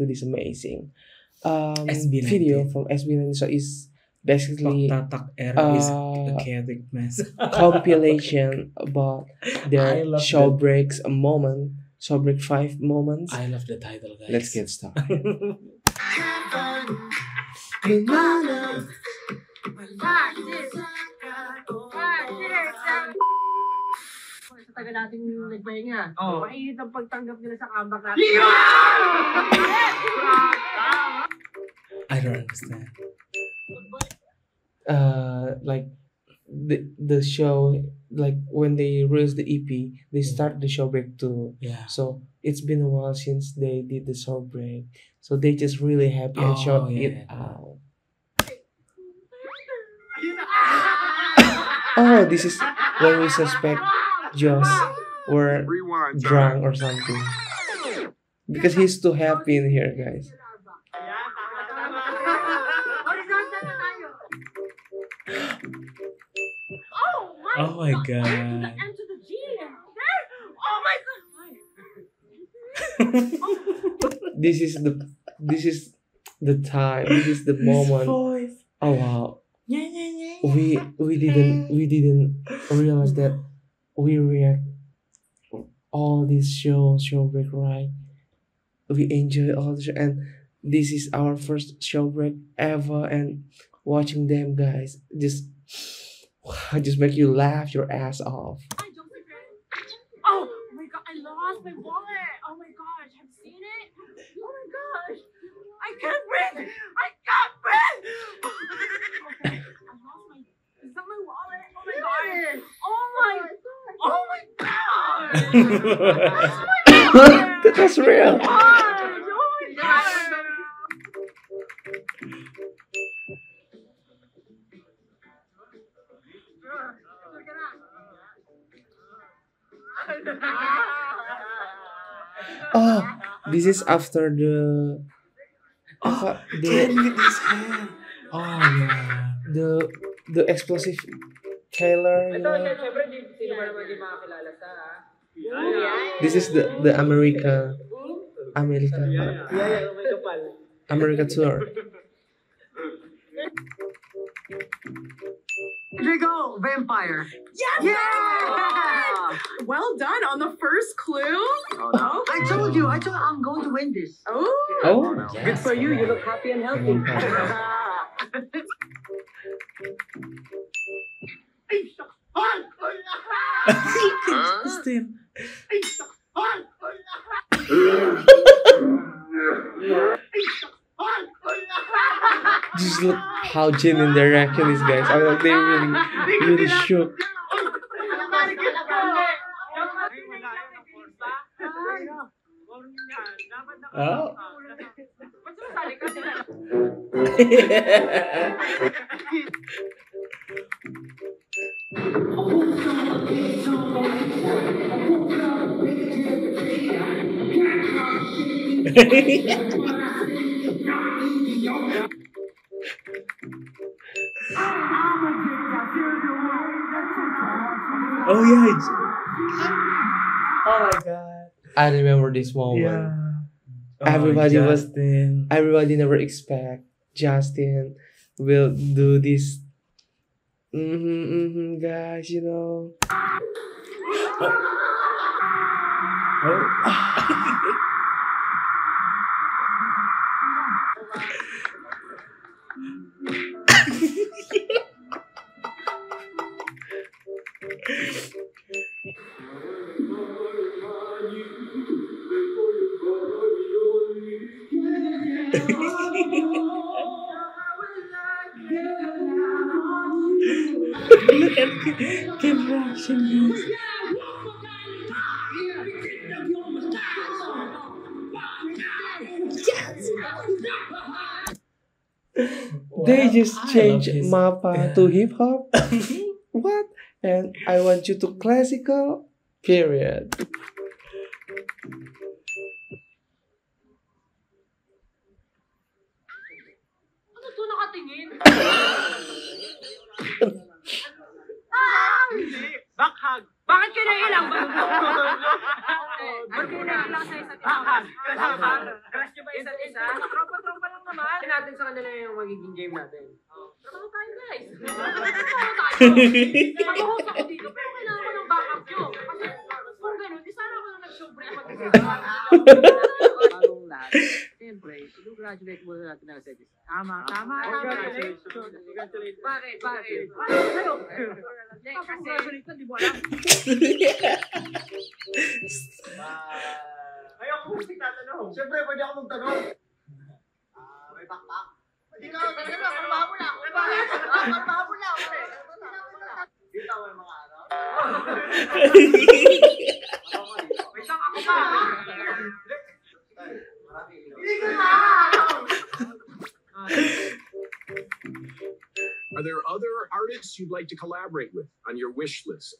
to this amazing um, SB19. video from SB19. So it's basically Pagtatag era is uh, a chaotic mess. compilation about I their show that. breaks a moment, show break five moments. I love the title, guys. Let's get started. Sa taga nating nagpahinga. Oo. Mainit ang pagtanggap nila sa comeback natin. I don't understand. uh like the the show like when they release the EP, they start the show break too. Yeah. So it's been a while since they did the show break. So they just really happy and Oh, show yeah. it out. Oh, this is when we suspect Josh were Rewind drunk or something. Because he's too happy in here, guys. Horizontal na tayo. Oh my Oh God. God. M to the G. There. Oh my God. This is the this is the time. This is the moment. Oh wow. Yeah, yeah, yeah. we we didn't we didn't realize that we react all these shows show break right we enjoy all the show and this is our first show break ever and watching them guys just just make you laugh your ass off Hi, Joseph. Oh my God. I lost my wallet. Oh my gosh. Have you seen it? Oh my gosh. I can't breathe. I can't breathe. Okay. I lost my. Is that my wallet? Oh my god. Oh my. Oh my god. Oh, oh my god. that was real Oh my god. oh this is after the oh, apa, Ken the his hand. Oh, yeah. the the explosive trailer you know? syempre, sino ba naman yung makakilala sa, This is the the America America Yeah, yeah, may kapal. America tour. Drago, vampire. Yes! Yeah! Well done on the first clue. Oh, I told you, I told you I'm going to win this. oh. Oh, yes. Good for you, you look happy and healthy. Justin. just look how genuine their reaction is, guys. I mean, like, they really, really shook. Oh. oh yeah. it's- Oh my god. I remember this moment. Yeah. Everybody oh, was- Justin. Everybody never expect Justin will do this. Mm-hmm, mm-hmm, guys, you know. Oh. Look reaction, guys. They just I love change his- MAPA yeah. to hip hop. what? And I want you to classical. Period. Ano to nakatingin? Hindi. Backhug. Bakit kayo nailang? Bakit kayo nailang Crush nyo ba isa't isa? Tropa-tropa lang naman. Sabihin natin sa kanila yung magiging game natin. Trabaho tayo guys. Trabaho tayo. Mag-host ako dito pero kailangan ko ng backup nyo. Kasi kung ganun, di sana ako na nag-show break mag-isa. Bagong lahat. Siyempre, congratulate mo natin ang set isa. Tama, tama, tama. Bakit, bakit? Hindi, kasi... Di mo alam. Ayoko mo tatanong. Siyempre, pwede ako magtanong. Ah, may bakbak. Hindi ka, talaga na, kalmahan mo na. Kalmahan mo na. Dito ako yung mga ano. Wait lang, ako pa. Hindi ka na! Are there other artists you'd like to collaborate with on your wish list?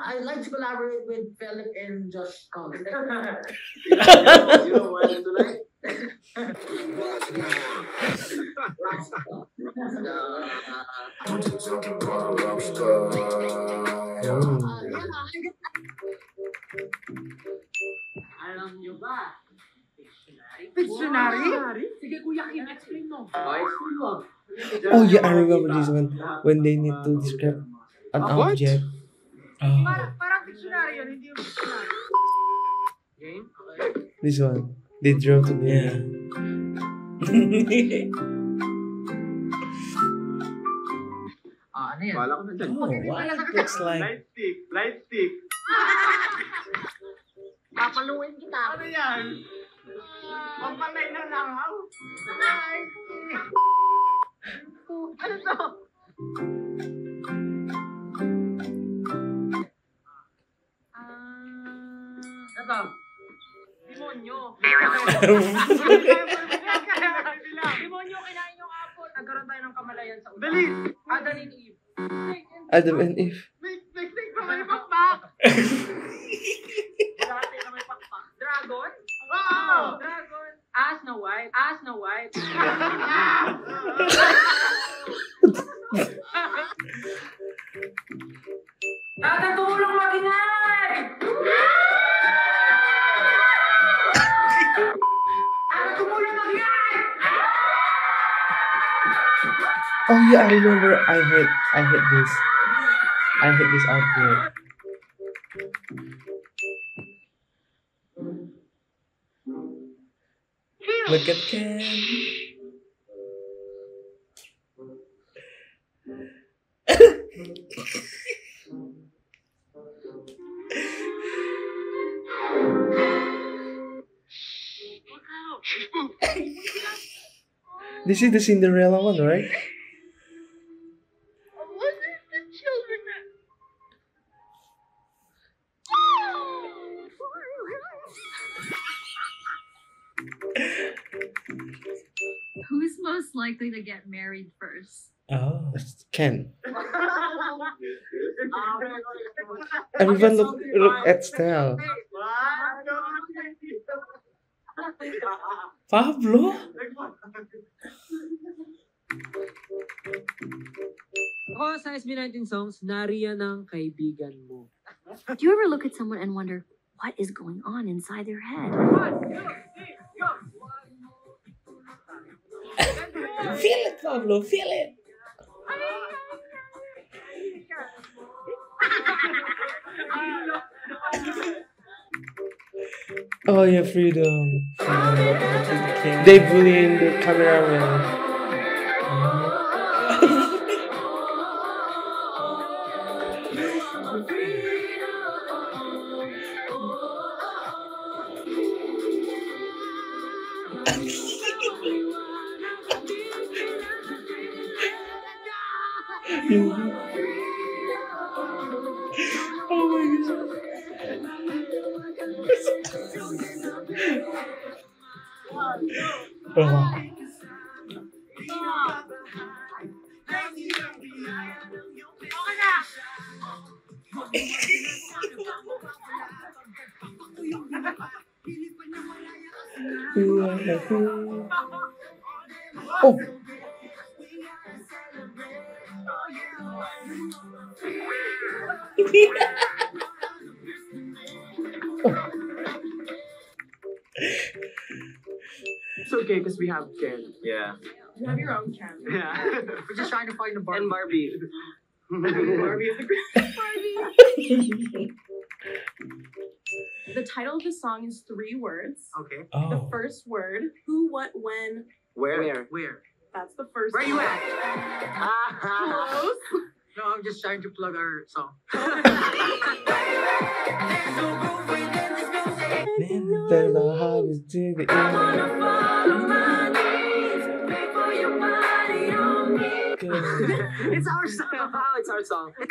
I'd like to collaborate with Felip and Josh Cullen. you know what I do like? Alam nyo ba? Dictionary? Sige, Kuya Kim, explain mo. Oh yeah, I remember this one when they need to describe an What? object. Oh, Parang, parang dictionary yun, hindi yung dictionary. Game? This one. They draw together. Ah, ano yan? Wala ko na dyan. oh, what? Looks like stick, light stick. Papaluin kita. Ano yan? Pampalay na langaw. Ano to? Demonyo, kinain yung apple. Nagkaroon tayo ng kamalayan sa utak. Dali! Adam and Eve. Adam and Eve. May, may stick pa may bakbak! Dati na may pakpak. Dragon? Wow! Dragon. As na white. As na white. Oh yeah, I remember. I hate. I hate this. I hate this outfit. Look at Ken. This is the Cinderella one, right? Who's most likely to get married first? Oh, it's Ken. Everyone look look at Stell. Pablo. Ako sa SB19 songs, nariyan ang kaibigan mo. Do you ever look at someone and wonder what is going on inside their head? Feel it, Pablo. Feel it. Oh yeah, freedom. freedom. They bullying the cameraman. Oh my god. Oh. Oh. Okay because we have Ken. Yeah. You have your own Ken. Yeah. We're just trying to find the bar. And Barbie. Barbie is a great Barbie. The title of the song is three words. Okay. The Oh. first word, who, what, when. Where? Where? Where? That's the first Where you at? Close. No, I'm just trying to plug our song. Then the hug is to the it's our song. It's our song.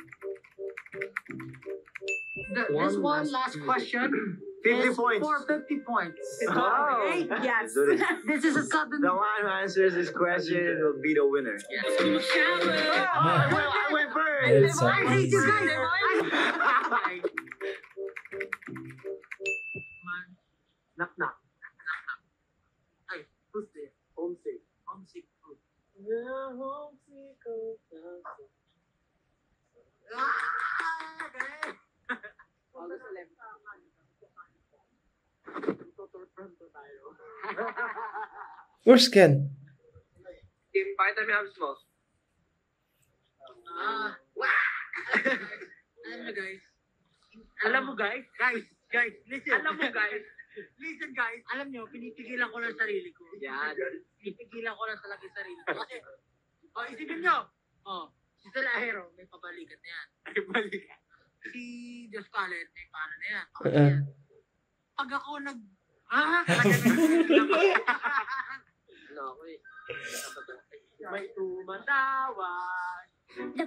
The- One this one last last question 50 is points. for 50 points. Oh. Okay? Yes. This is a sudden. the one who answers this question will be the winner. Yes. Oh, I went, I went first. I hate you easy. guys. Where's Ken? Team, pakita mo yung abs mo. Ah, Alam mo guys. Alam mo guys. Guys, guys, listen. Alam mo guys. Listen guys. Alam nyo, pinipigilan ko lang sarili ko. Yan. Pinipigilan ko lang talaga yung sarili ko. Kasi, oh, isipin nyo. Oh, si Salahero, may pabalikan na yan. Ay, balik. Si Just Callet, may paano na yan. Okay Uh-uh. yan. Pag ako nag... Ha? The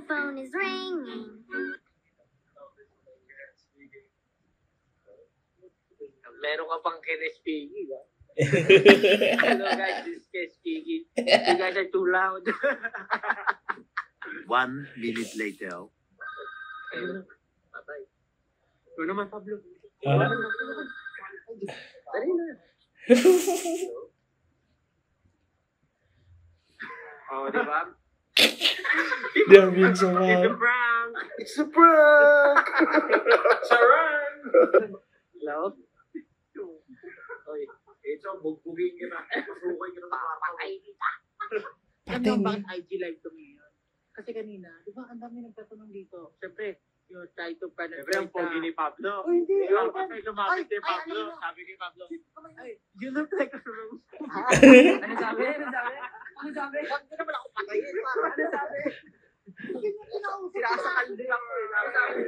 phone is ringing. Meron ka pang Kenes Piggy, ba? Hello guys, this is Kenes Piggy. You guys are too loud. One minute later. Ayun. Patay. Ito naman, Pablo. Ah. Dali na. They're being so It's a prank! It's a prank! Charan! Hello? Oy, ito, bugbugin kita. Pasukin kita sa papatay kita. Alam nyo bakit IG live to ngayon? Kasi kanina, di ba, ang dami nagtatanong dito. Siyempre, you try to penetrate Siyempre, ang pogi ni Pablo. Oh, hindi. Ikaw Ay, pa may lumapit ay, kay ay, Pablo. ano, ano? Sabi kay Pablo, Ay, you look like a rose. Ano sabi? Ano sabi? Ano sabi? Huwag mo naman ako patayin. Ano sabi? Sinasakal din ako. sabi?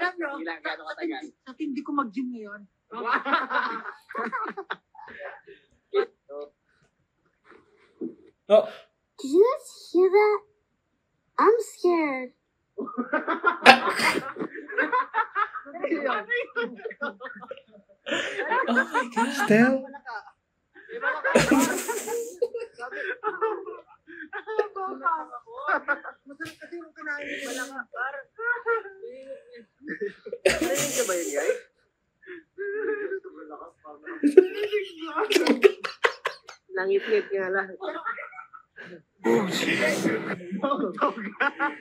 Alam nyo, ilang gano'ng katagal. sa tindi ko mag-gym ngayon. Oh, Did you guys hear that? I'm scared. oh my gosh, Del. Masarap kasi yung kinain mo. Wala nga. Narinig ka ba yun, guys? Nangit-ngit nga lang.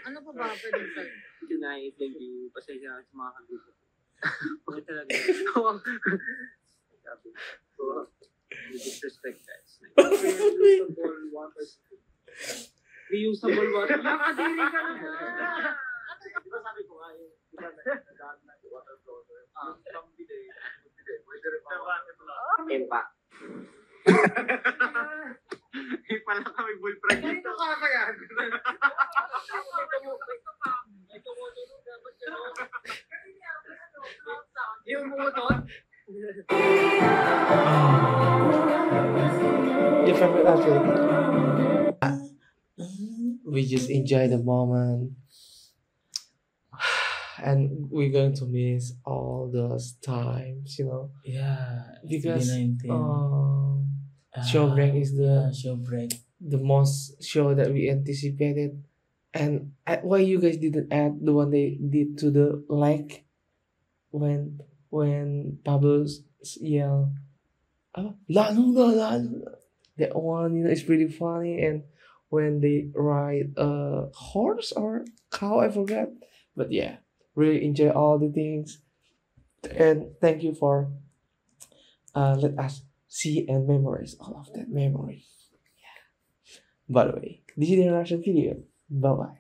Ano pa ba pwede sa Tonight, thank you. Pasensya sa mga kagrupo. Bakit talaga? Sabi you disrespect guys. Reusable water. Reusable water. Nakadiri ka na Di ba sabi ko nga yung di ba nagdaan na water floater? Ah, isang bidet. Bidet. Pwede rin pa Empa. Eh, pala kami boyfriend Ganito ka kaya? Yung? Your favorite outfit? We just enjoy the moment. And we're going to miss all those times, you know. Yeah, Because SB19. Show break is the yeah, show break. the most show that we anticipated. And at, why you guys didn't add the one they did to the like when when Pablo yell, oh, lalo na, lalo na." That one, you know, is pretty funny. And when they ride a horse or cow, I forgot. But yeah, really enjoy all the things. And thank you for uh, let us see and memorize all of that memory. Yeah. By the way, this is the reaction video. Bye bye.